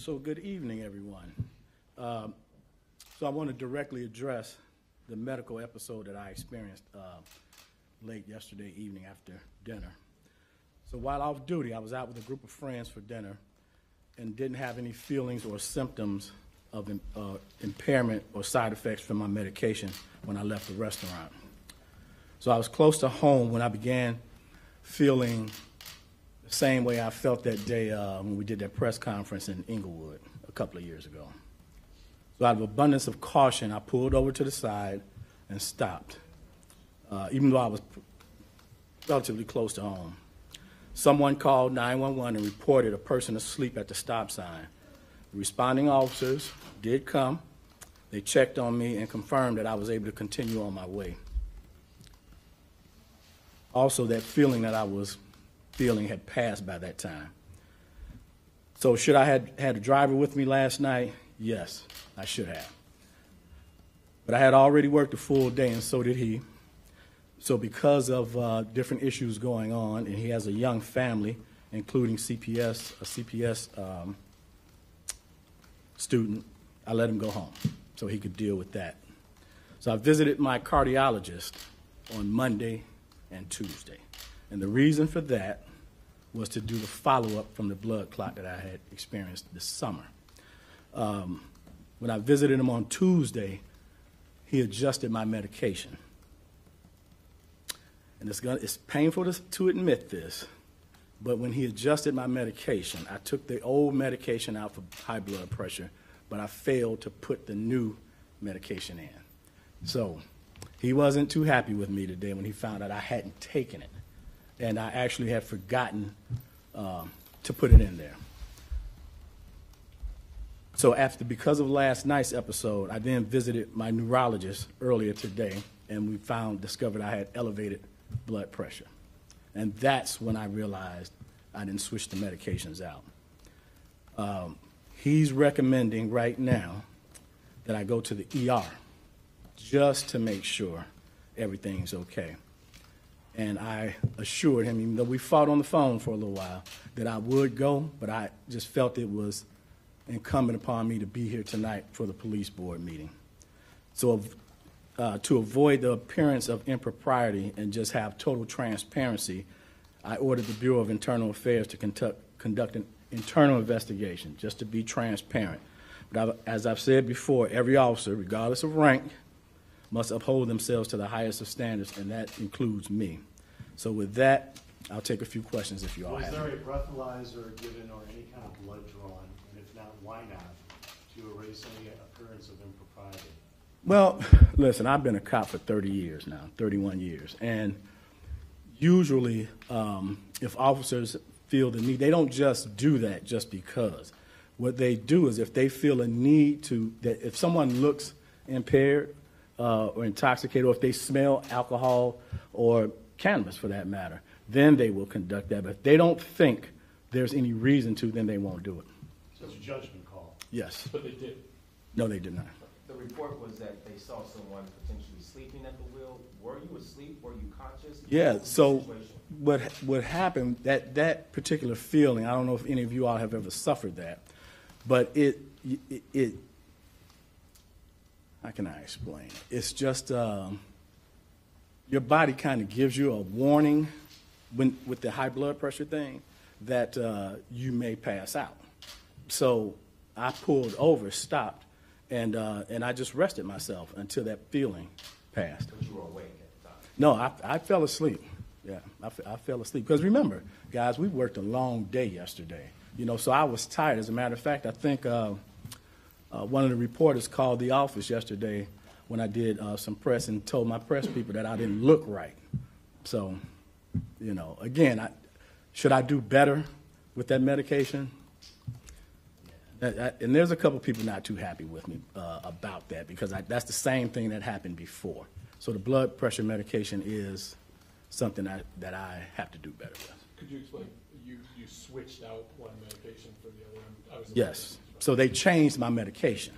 So good evening, everyone. Um, So I want to directly address the medical episode that I experienced uh, late yesterday evening after dinner. So while off duty, I was out with a group of friends for dinner and didn't have any feelings or symptoms of uh, impairment or side effects from my medication when I left the restaurant. So I was close to home when I began feeling same way I felt that day uh, when we did that press conference in Englewood a couple of years ago. So out of abundance of caution, I pulled over to the side and stopped, uh, even though I was relatively close to home. Someone called 911 and reported a person asleep at the stop sign. Responding officers did come. They checked on me and confirmed that I was able to continue on my way. Also, that feeling that I was feeling had passed by that time. So, should I had had a driver with me last night? Yes, I should have. But I had already worked a full day, and so did he. So, because of uh, different issues going on, and he has a young family, including CPS, a CPS um, student, I let him go home so he could deal with that. So, I visited my cardiologist on Monday and Tuesday. And the reason for that was to do the follow up from the blood clot that I had experienced this summer. Um, when I visited him on Tuesday, he adjusted my medication. And it's, gonna, it's painful to, to admit this, but when he adjusted my medication, I took the old medication out for high blood pressure, but I failed to put the new medication in. So he wasn't too happy with me today when he found out I hadn't taken it. And I actually had forgotten um, to put it in there. So after, because of last night's episode, I then visited my neurologist earlier today, and we found, discovered I had elevated blood pressure. And that's when I realized I didn't switch the medications out. Um, he's recommending right now that I go to the ER just to make sure everything's okay. And I assured him, even though we fought on the phone for a little while, that I would go, but I just felt it was incumbent upon me to be here tonight for the police board meeting. So uh, to avoid the appearance of impropriety and just have total transparency, I ordered the Bureau of Internal Affairs to conduct, conduct an internal investigation, just to be transparent. But I've, as I've said before, every officer, regardless of rank, must uphold themselves to the highest of standards, and that includes me. So with that, I'll take a few questions if you all have. Was there a breathalyzer given or any kind of blood drawn? And if not, why not? To erase any appearance of impropriety? Well, listen, I've been a cop for 30 years now, 31 years, and usually, um, if officers feel the need, they don't just do that just because. What they do is if they feel a need to, that if someone looks impaired uh, or intoxicated, or if they smell alcohol or cannabis for that matter, then they will conduct that. But if they don't think there's any reason to, then they won't do it. So it's a judgment call. Yes. But they did. No, they did not. The report was that they saw someone potentially sleeping at the wheel. Were you asleep? Were you conscious? Yeah, What so what, what happened, that, that particular feeling, I don't know if any of you all have ever suffered that, but it, it, it how can I explain? It's just, um, your body kind of gives you a warning when, with the high blood pressure thing that uh, you may pass out. So I pulled over, stopped, and, uh, and I just rested myself until that feeling passed. But you were awake at the time. No, I, I fell asleep. Yeah, I, I fell asleep. Because remember, guys, we worked a long day yesterday. You know, so I was tired. As a matter of fact, I think uh, uh, one of the reporters called the office yesterday when I did uh, some press and told my press people that I didn't look right. So, you know, again, I, should I do better with that medication? That- and there's a couple people not too happy with me uh, about that because I, that's the same thing that happened before. So the blood pressure medication is something I, that I have to do better with. Could you explain, you, you switched out one medication for the other? I was- Yes. So they changed my medication.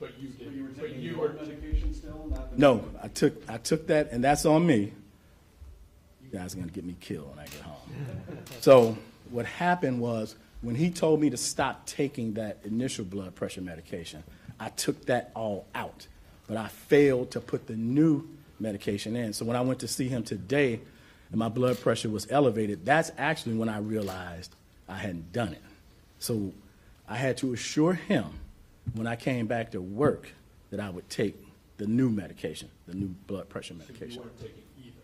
But you So you were did, but taking you your were, medication still, not the? No, I took I took that, and that's on me. You guys are gonna get me killed when I get home. So what happened was When he told me to stop taking that initial blood pressure medication, I took that all out. But I failed to put the new medication in. So when I went to see him today and my blood pressure was elevated, that's actually when I realized I hadn't done it. So I had to assure him when I came back to work that I would take the new medication, the new blood pressure So you medication. weren't taking either.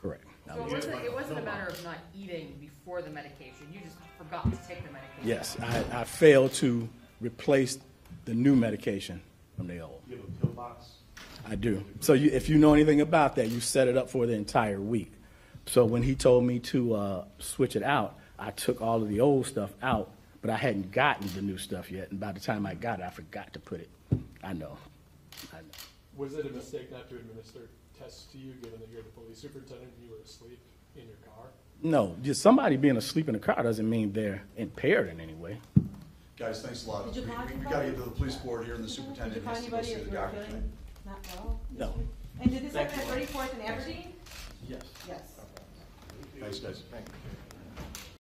Correct. So it was- wasn't, it wasn't a matter of not eating before the medication, you just forgot to take the medication. Yes, I, I failed to replace the new medication from the old. You have a pill box? I do. So you, if you know anything about that, you set it up for the entire week. So when he told me to uh, switch it out, I took all of the old stuff out, but I hadn't gotten the new stuff yet. And by the time I got it, I forgot to put it. I know. I know. Was it a mistake not to administer tests to you, given that you're the police superintendent and you were asleep in your car? No, just somebody being asleep in the car doesn't mean they're impaired in any way. Guys, thanks a lot. Did you We- call we- We gotta get to the police board here and the Did you superintendent call has to go anybody see if the you were doctor. feeling not well? No. And did this Thank happen at thirty-fourth and Aberdeen? Yes. Yes. Thanks, guys. Thank you.